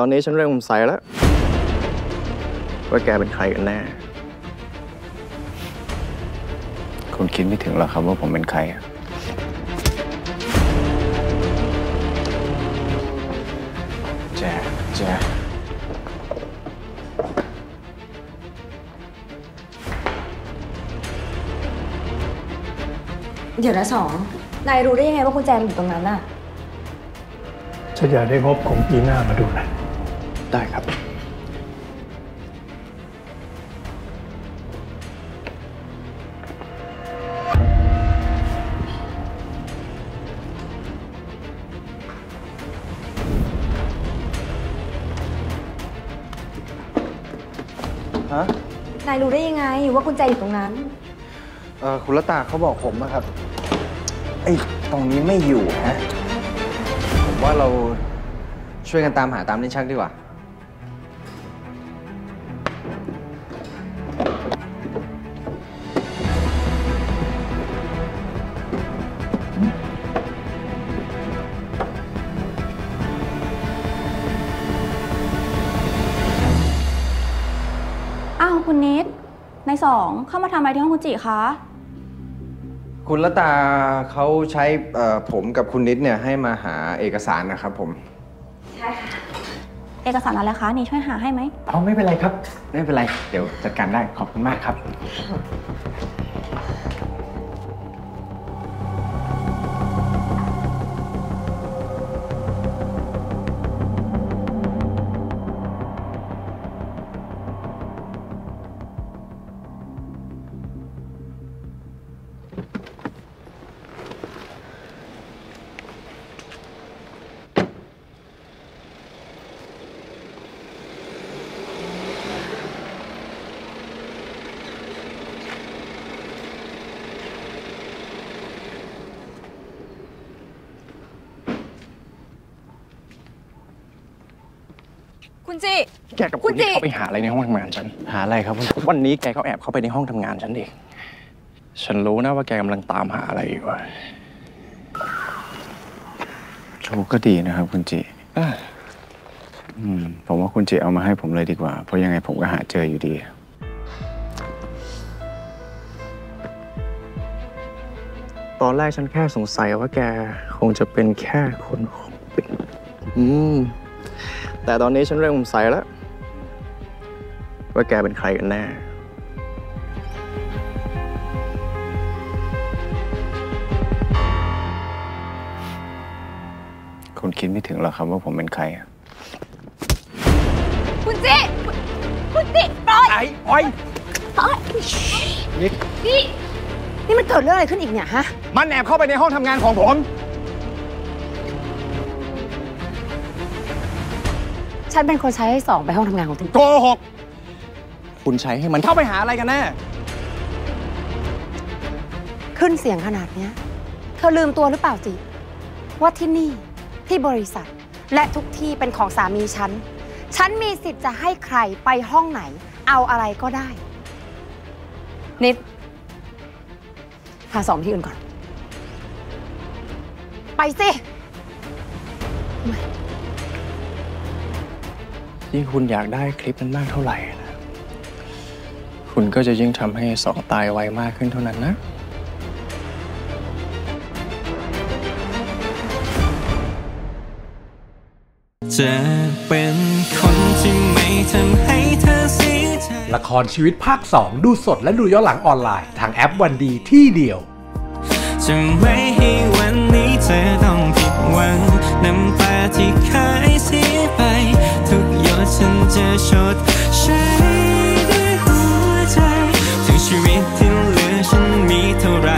ตอนนี้ฉันเริ่มสงสัยแล้ว ว่าแกเป็นใครกันแน่ คุณคิดไม่ถึงหรอกครับว่าผมเป็นใครอะแจแจเดี๋ยวนะสอง นายรู้ได้ยังไงว่ากุญแจมันอยู่ตรงนั้นน่ะ ฉันอยากได้งบของปีหน้ามาดูหนะ ได้ครับ ฮะ นายรู้ได้ยังไงว่ากุญแจอยู่ตรงนั้น เออคุณละตาเขาบอกผมนะครับ ไอ้ตรงนี้ไม่อยู่ฮะ ผมว่าเราช่วยกันตามหาตามลิ้นชักดีกว่า คุณนิดในสองเข้ามาทำอะไรที่ห้องคุณจิคะ คุณละตาเขาใช้เอ่อผมกับคุณนิดเนี่ยให้มาหาเอกสารนะครับผมเอกสารอะไรคะนี่ช่วยหาให้ไหม เอาไม่เป็นไรครับ ไม่เป็นไร เดี๋ยวจัดการได้ขอบคุณมากครับ คุณจิแกกับคุคุณณนิดจิเข้าไปหาอะไรในห้องทำงานฉัน หาอะไรครับคุณวันนี้แกก็แอบเข้าไปในห้องทำงานฉันเองฉันรู้นะว่าแกกำลังตามหาอะไรอยู่อะรู้ก็ดีนะครับ คุณจิอะอืมผมว่าคุณจิเอามาให้ผมเลยดีกว่า เพราะยังไงผมก็หาเจออยู่ดีตอนแรกฉันแค่สงสัยว่าแกคงจะเป็นแค่คนของปิ่นอืม แต่ตอนนี้ฉันเริ่มสงสัยแล้ว ว่าแกเป็นใครกันแน่ คุณคิดไม่ถึงหรอกครับว่าผมเป็นใครอะคุณจิคุณคุณจิปล่อยไอ้อ้อยปล่อยนิดนี่นี่มันเกิดเรื่องอะไรขึ้นอีกเนี่ยฮะ มันแอบเข้าไปในห้องทำงานของผม ฉันเป็นคนใช้ให้สองไปห้องทำงานของคุณโกหก คุณใช้ให้มันเข้าไปหาอะไรกันแน่ ขึ้นเสียงขนาดเนี้ย เธอลืมตัวหรือเปล่าจิ ว่าที่นี่ที่บริษัทและทุกที่เป็นของสามีฉัน ฉันมีสิทธิ์จะให้ใครไปห้องไหน เอาอะไรก็ได้ นิดพาสองไปที่อื่นก่อน ไปสิ ยิ่งคุณอยากได้คลิปนั้นมากเท่าไหร่นะคุณก็จะยิ่งทำให้สองตายไวมากขึ้นเท่านั้นนะจะเป็นคนที่ไม่ทำให้เธอเสียใจละครชีวิตภาค 2 ดูสดและดูย้อนหลังออนไลน์ ทางแอปวันดีที่เดียว จะไม่ให้วันนี้เธอต้องผิดหวังน้ำตาที่เคยเสียไป ฉันจะชดใช้ด้วยหัวใจถึงชีวิตที่เหลือฉันมีเท่าไร